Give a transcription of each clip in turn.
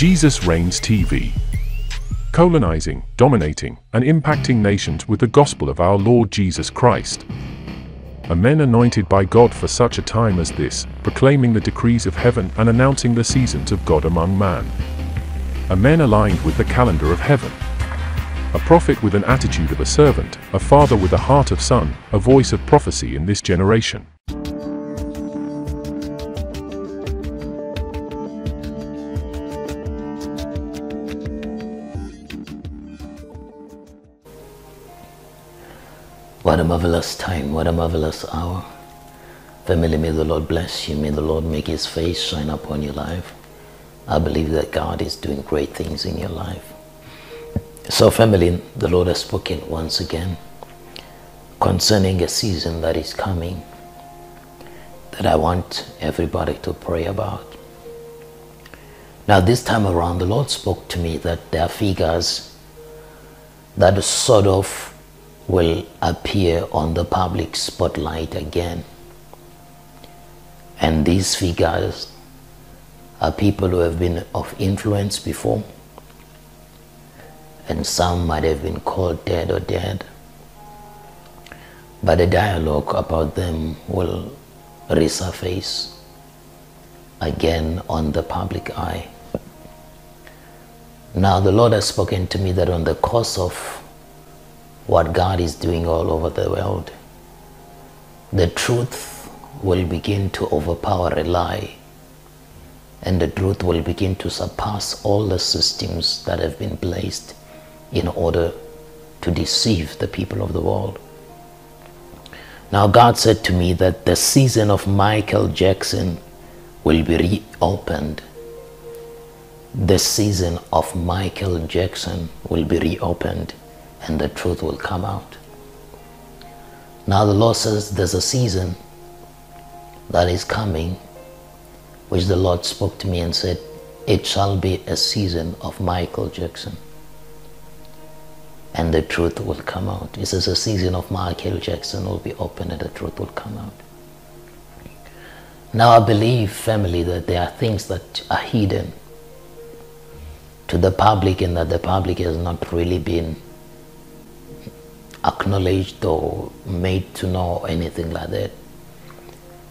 Jesus Reigns TV. Colonizing, dominating, and impacting nations with the gospel of our Lord Jesus Christ. A men anointed by God for such a time as this, proclaiming the decrees of heaven and announcing the seasons of God among man. A men aligned with the calendar of heaven. A prophet with an attitude of a servant, a father with a heart of son, a voice of prophecy in this generation. What a marvelous time, what a marvelous hour. Family, may the Lord bless you. May the Lord make his face shine upon your life. I believe that God is doing great things in your life. So, family, the Lord has spoken once again concerning a season that is coming that I want everybody to pray about. Now, this time around, the Lord spoke to me that there are figures that sort of will appear on the public spotlight again. And these figures are people who have been of influence before, and some might have been called dead or dead. But a dialogue about them will resurface again on the public eye. Now, the Lord has spoken to me that on the course of what God is doing all over the world. The truth will begin to overpower a lie, and the truth will begin to surpass all the systems that have been placed in order to deceive the people of the world. Now, God said to me that the season of Michael Jackson will be reopened. The season of Michael Jackson will be reopened and the truth will come out. Now the Lord says there's a season that is coming, which the Lord spoke to me and said, It shall be a season of Michael Jackson. And the truth will come out. It says a season of Michael Jackson will be open and the truth will come out. Now I believe, family, that there are things that are hidden to the public and that the public has not really been acknowledged or made to know anything like that.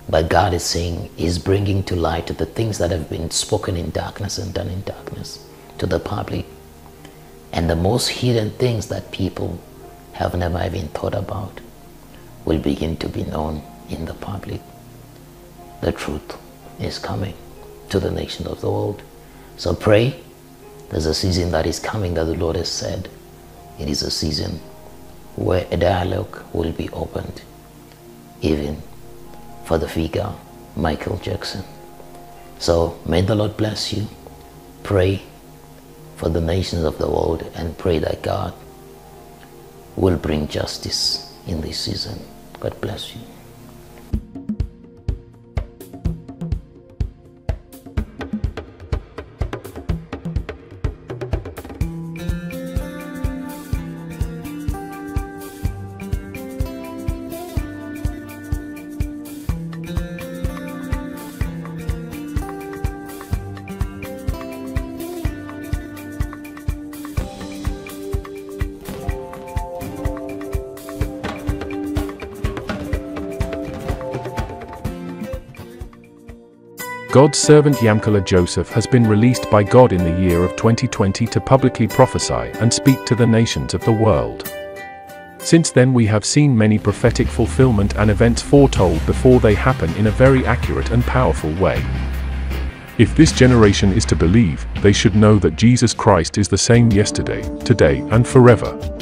But God is saying, He's bringing to light the things that have been spoken in darkness and done in darkness to the public. And the most hidden things that people have never even thought about will begin to be known in the public. The truth is coming to the nations of the world. So pray. There's a season that is coming that the Lord has said. It is a season where a dialogue will be opened, even for the figure Michael Jackson. So may the Lord bless you. Pray for the nations of the world and pray that God will bring justice in this season. God bless you. God's servant Yamkela Joseph has been released by God in the year of 2020 to publicly prophesy and speak to the nations of the world. Since then we have seen many prophetic fulfillment and events foretold before they happen in a very accurate and powerful way. If this generation is to believe, they should know that Jesus Christ is the same yesterday, today, and forever.